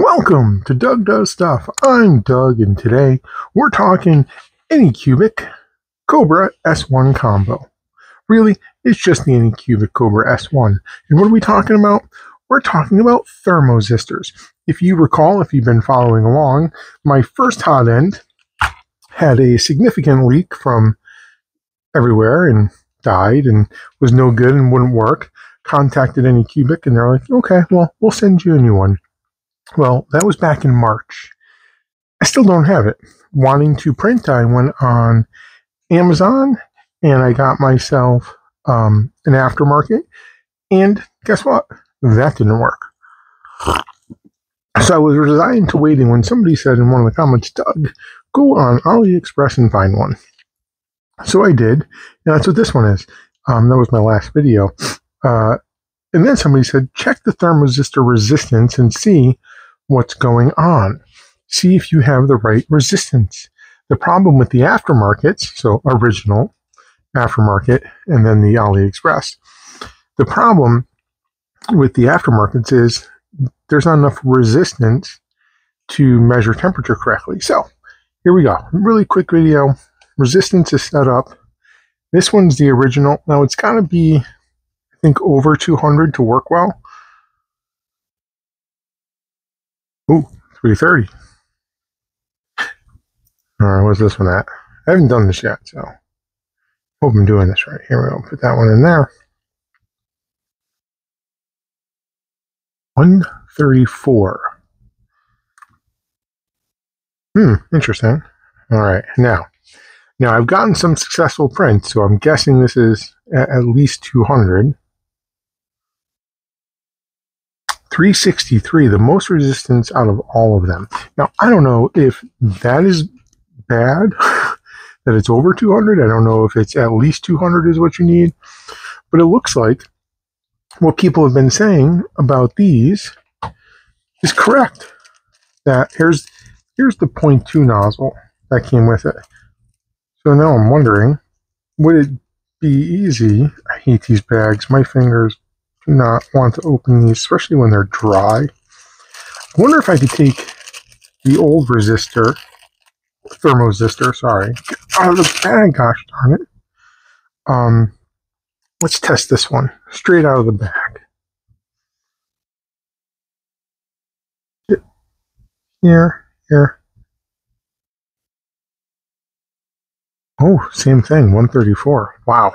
Welcome to Doug Does Stuff. I'm Doug, and today we're talking Anycubic Kobra S1 combo. Really, it's just the Anycubic Kobra S1. And what are we talking about? We're talking about thermosistors. If you recall, if you've been following along, my first hot end had a significant leak from everywhere and died and was no good and wouldn't work. Contacted Anycubic, and they're like, okay, well, we'll send you a new one. Well, that was back in March. I still don't have it. Wanting to print, I went on Amazon and I got myself um, an aftermarket. And guess what? That didn't work. So I was resigned to waiting when somebody said in one of the comments, Doug, go on AliExpress and find one. So I did. And that's what this one is. Um, that was my last video. Uh, and then somebody said, check the thermoresistor resistance and see what's going on. See if you have the right resistance. The problem with the aftermarkets, so original, aftermarket, and then the AliExpress, the problem with the aftermarkets is there's not enough resistance to measure temperature correctly. So here we go. Really quick video. Resistance is set up. This one's the original. Now it's got to be, I think, over 200 to work well. Ooh, 330. All right, what's this one at? I haven't done this yet, so hope I'm doing this right. Here we go. Put that one in there. 134. Hmm, interesting. All right, now, now I've gotten some successful prints, so I'm guessing this is at, at least 200. 363, the most resistance out of all of them. Now, I don't know if that is bad, that it's over 200. I don't know if it's at least 200 is what you need, but it looks like what people have been saying about these is correct. That here's here's the 0.2 nozzle that came with it. So now I'm wondering, would it be easy? I hate these bags. My fingers not want to open these, especially when they're dry. I wonder if I could take the old resistor, thermosistor, sorry, out of the bag, gosh darn it. Um, let's test this one straight out of the bag. Here, here. Oh, same thing, 134. Wow.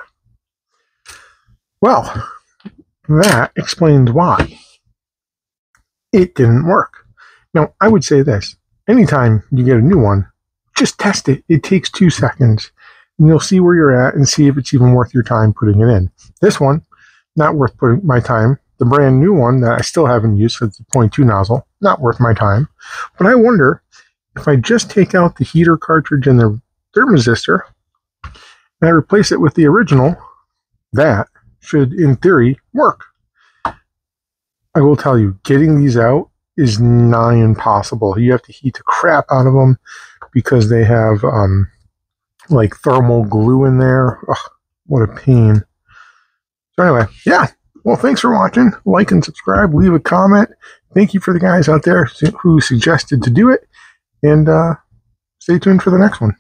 Well, that explains why it didn't work. Now, I would say this anytime you get a new one, just test it. It takes two seconds, and you'll see where you're at and see if it's even worth your time putting it in. This one, not worth putting my time. The brand new one that I still haven't used for the 0.2 nozzle, not worth my time. But I wonder if I just take out the heater cartridge and the thermistor and I replace it with the original, that should, in theory, work. I will tell you, getting these out is nigh impossible. You have to heat the crap out of them because they have um, like thermal glue in there. Ugh, what a pain. So anyway, yeah. Well, thanks for watching. Like and subscribe. Leave a comment. Thank you for the guys out there who suggested to do it. And uh, stay tuned for the next one.